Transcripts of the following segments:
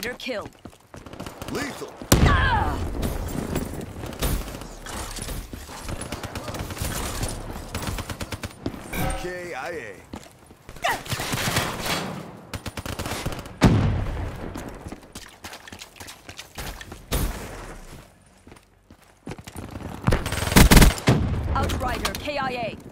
Outrider killed. Lethal! Ah! KIA. Outrider KIA.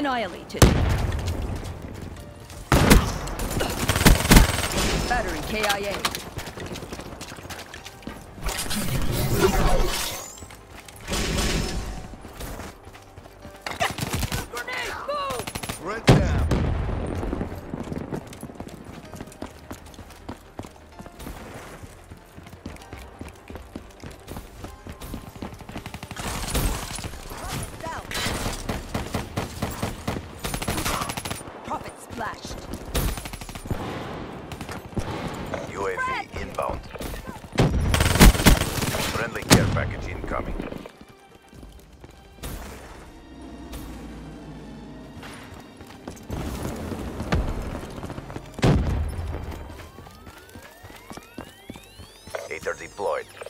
Annihilated. Battery KIA. Aether deployed.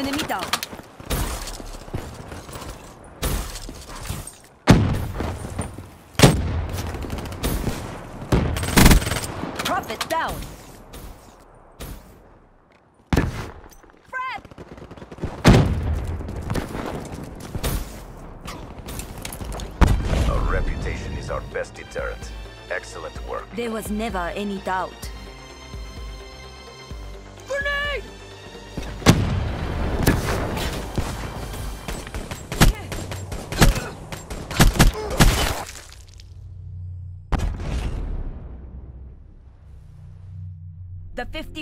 Enemy down. Prophet down. Our reputation is our best deterrent. Excellent work. There was never any doubt.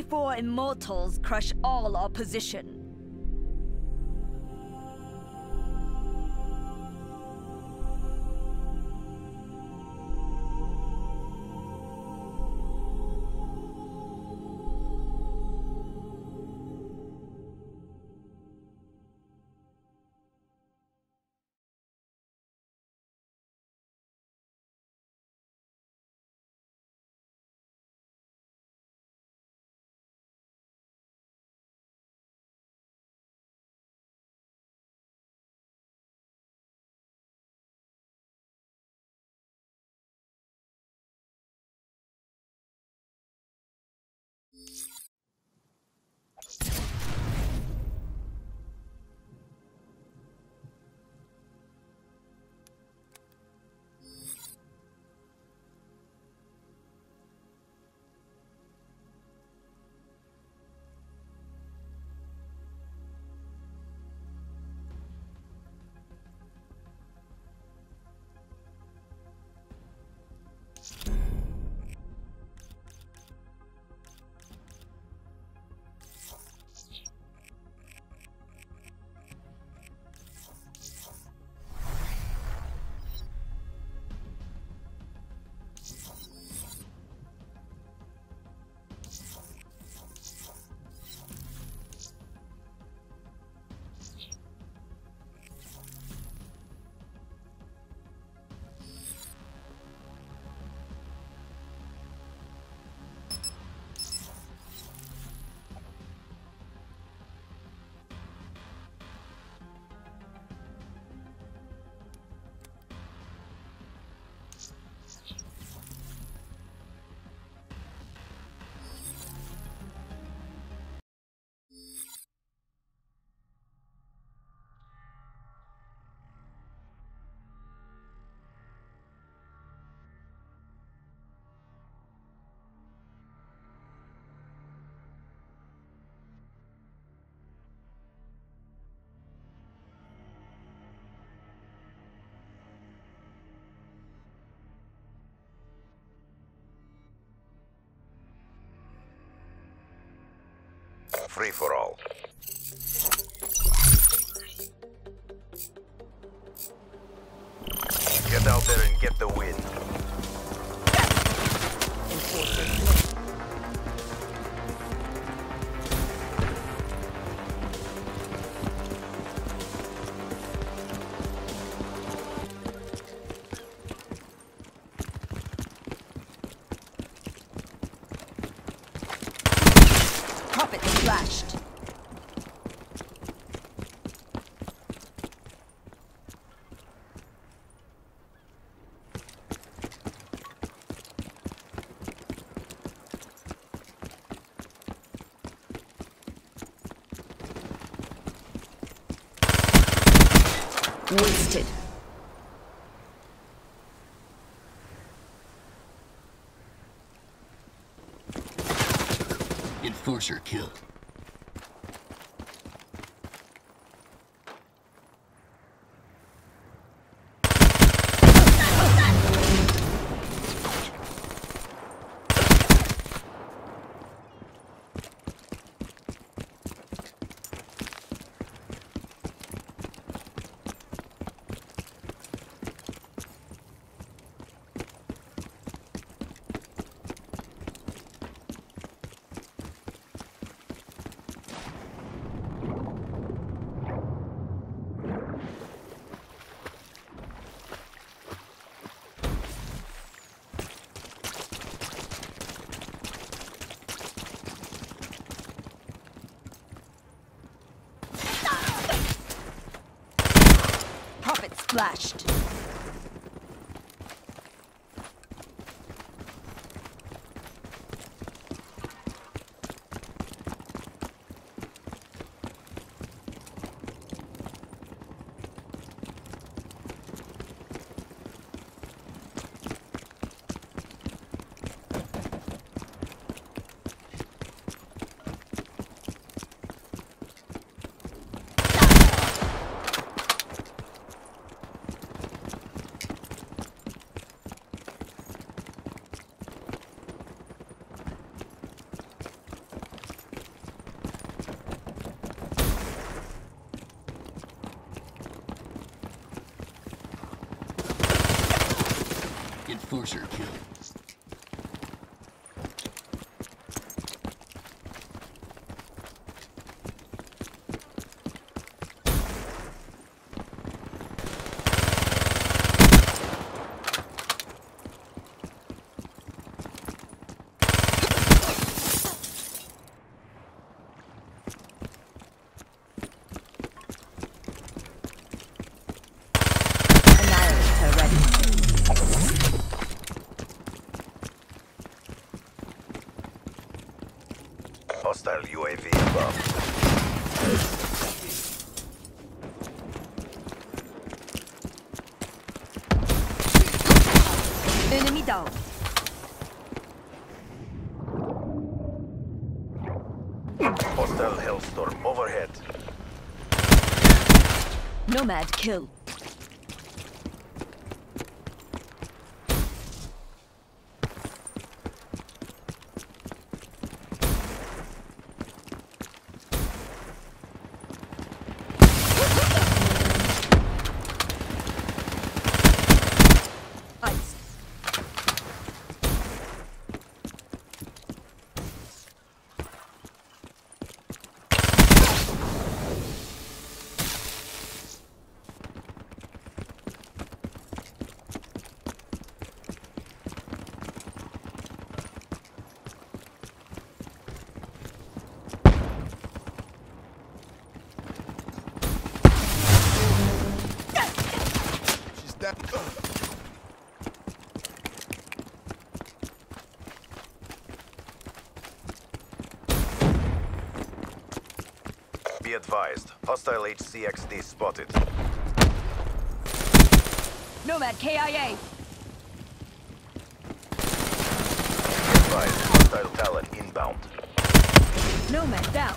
54 Immortals crush all opposition. Free for all. Get out there and get the win. Wasted. Enforcer killed. Prophet Enforcer kill. Hostile UAV above. Enemy down. Hostile Hellstorm overhead. Nomad kill. Be advised. Hostile HCXD spotted. Nomad KIA. Be advised. Hostile Talon inbound. Nomad down.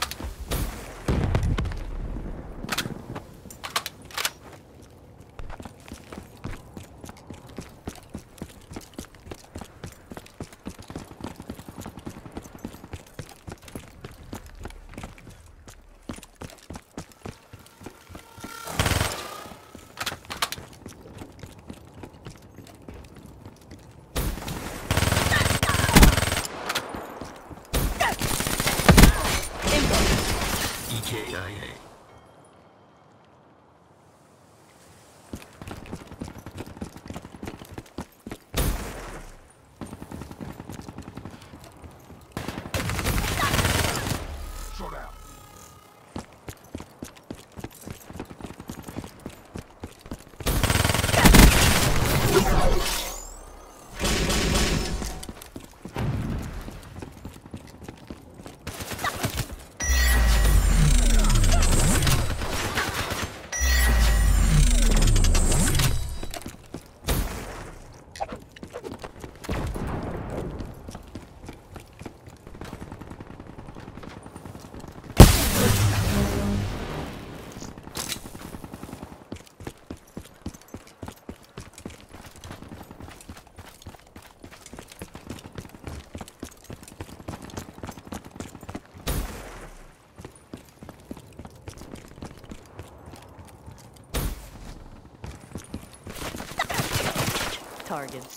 Inbound. EKIA. Short out. Targets.